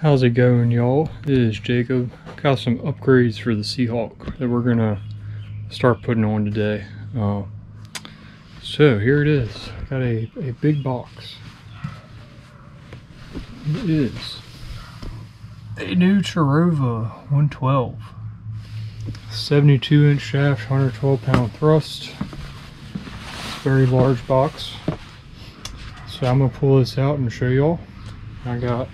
How's it going, y'all? It is Jacob. Got some upgrades for the Seahawk that we're gonna start putting on today. Uh, so here it is. Got a, a big box. It is a new Terrova 112. 72 inch shaft, 112 pound thrust. Very large box. So I'm gonna pull this out and show y'all. I got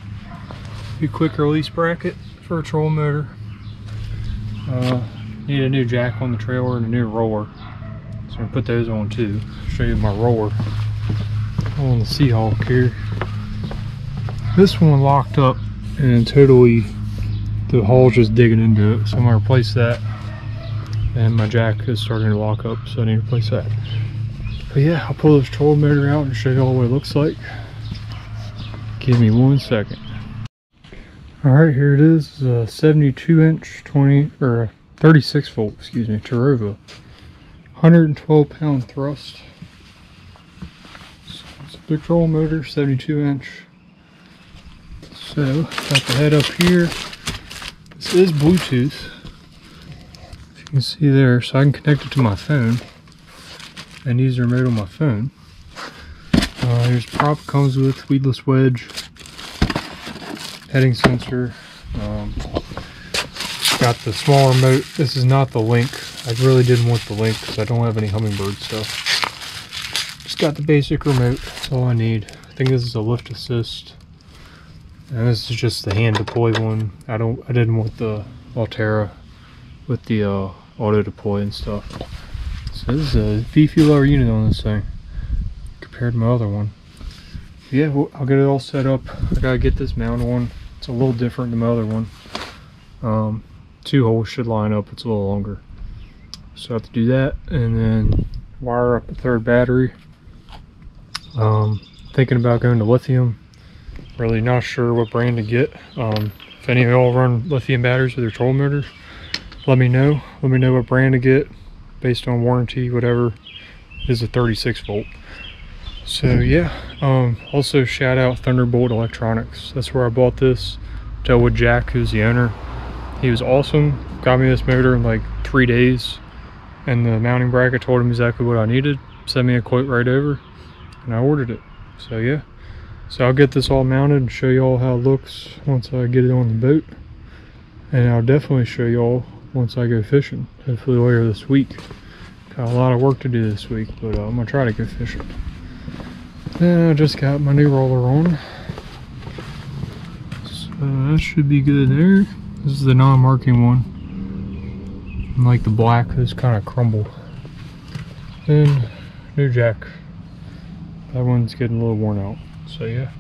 a quick release bracket for a trolling motor. Uh, need a new jack on the trailer and a new roller. So I'm gonna put those on too. Show you my roller on the Seahawk here. This one locked up and totally the hole's just digging into it. So I'm gonna replace that. And my jack is starting to lock up, so I need to replace that. But yeah, I'll pull this trolling motor out and show you all what it looks like. Give me one second. All right, here it is, a 72 inch, 20, or 36 volt, excuse me, Terrova. 112 pound thrust. So it's a big troll motor, 72 inch. So, got the head up here. This is Bluetooth. If you can see there, so I can connect it to my phone and use the remote on my phone. Uh, here's prop comes with weedless wedge, heading sensor. Um, got the small remote. This is not the link. I really didn't want the link because I don't have any Humminbirds. So just got the basic remote. That's all I need. I think this is a lift assist. And this is just the hand deploy one. I don't. I didn't want the Ulterra with the uh, auto deploy and stuff. So this is a beefy lower unit on this thing compared to my other one. Yeah, I'll get it all set up. I gotta get this mount on. It's a little different than my other one. Um, two holes should line up. It's a little longer. So I have to do that and then wire up a third battery. Um, thinking about going to lithium. Really not sure what brand to get. Um, if any of y'all run lithium batteries with your troll motors, let me know. Let me know what brand to get based on warranty, whatever. Is a 36 volt. So yeah, um, also shout out Thunderbolt Electronics. That's where I bought this. Dealt Jack, who's the owner. He was awesome. Got me this motor in like three days. And the mounting bracket told him exactly what I needed. Sent me a quote right over. And I ordered it. So yeah. So I'll get this all mounted and show you all how it looks once I get it on the boat. And I'll definitely show you all once I go fishing. Hopefully later this week. Got a lot of work to do this week, but uh, I'm gonna try to go fishing. I just got my new roller on. So that should be good there. This is the non-marking one. And like the black, this kind of crumbled. Then new jack. That one's getting a little worn out. So yeah.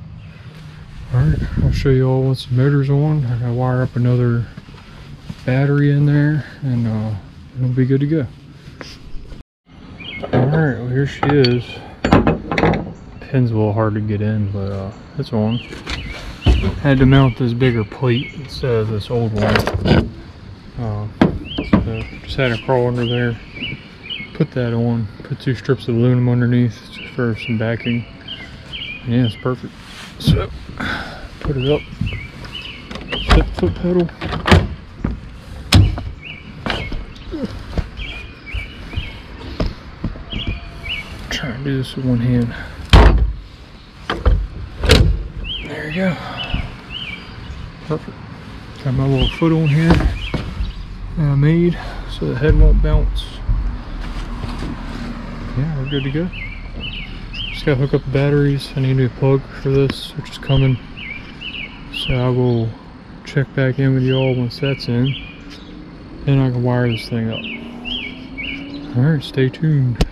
Alright, I'll show you all once the motor's on. I gotta wire up another battery in there and uh, it'll be good to go. Alright, well here she is. Pin's a little hard to get in, but uh, it's on. Had to mount this bigger plate instead of this old one. Uh, so just had to crawl under there, put that on, put two strips of aluminum underneath for some backing. And yeah, it's perfect. So, put it up, set foot pedal. Try and do this with one hand. You go. Perfect. Got my little foot on here that I made so the head won't bounce. Yeah, we're good to go. Just gotta hook up the batteries. I need a new plug for this, which is coming. So I will check back in with y'all once that's in. Then I can wire this thing up. Alright, stay tuned.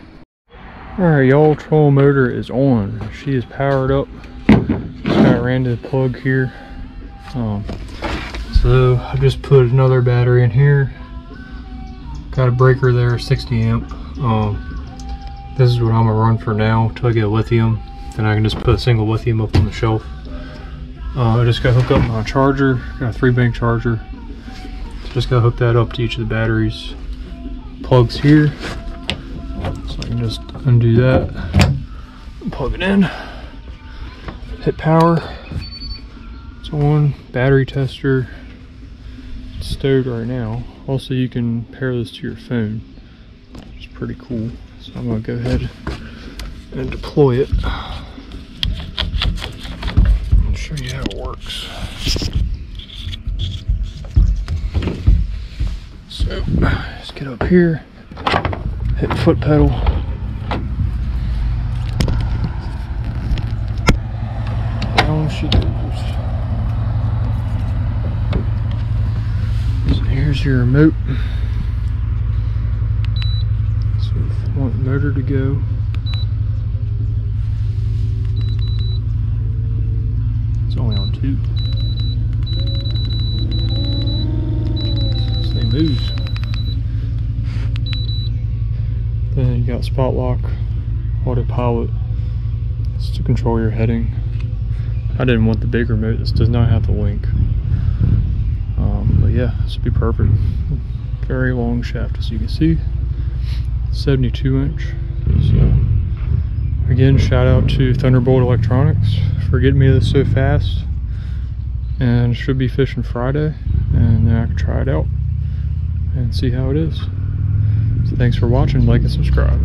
Alright, y'all, troll motor is on. She is powered up. Got ran to the plug here. Um, so I just put another battery in here. Got a breaker there, 60 amp. Um, this is what I'm gonna run for now until I get lithium. Then I can just put a single lithium up on the shelf. Uh, I just gotta hook up my charger. Got a three bank charger. So just gotta hook that up to each of the batteries. Plugs here. So I can just undo that. Plug it in. Power. It's on battery tester. It's stowed right now. Also, you can pair this to your phone. It's pretty cool. So I'm gonna go ahead and deploy it. I'll show you how it works. So, let's get up here, hit foot pedal. So here's your remote. So if you want the motor to go, it's only on two. Thing moves. Then you got spot lock, autopilot. It's to control your heading. I didn't want the big remote. This does not have the link. But yeah, this would be perfect. Very long shaft as you can see. 72 inch. So again, shout out to Thunderbolt Electronics for getting me this so fast. And should be fishing Friday, and then I can try it out and see how it is. So thanks for watching, like and subscribe.